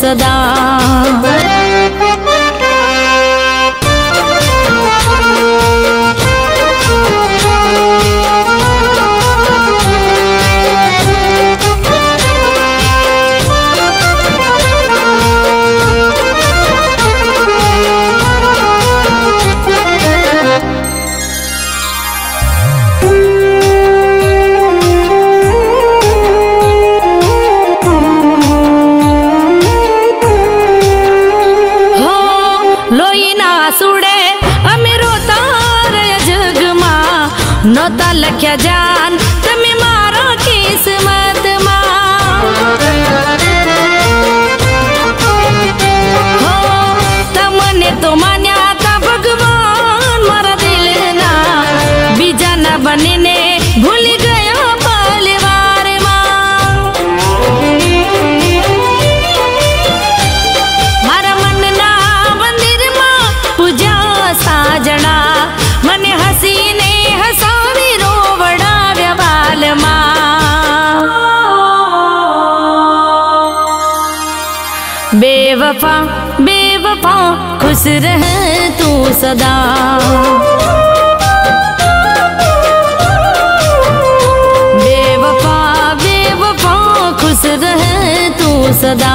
सदा નહોતા લખ્યા જાન તમે મારો કિસ્મતમાં बेवफा बेवफा खुश रह तू सदा। बेवफा बेवफा खुश रह तू सदा।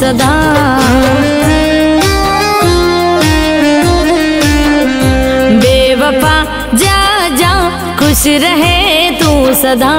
सदा। बेवफा जा जा खुश रहे तू सदा।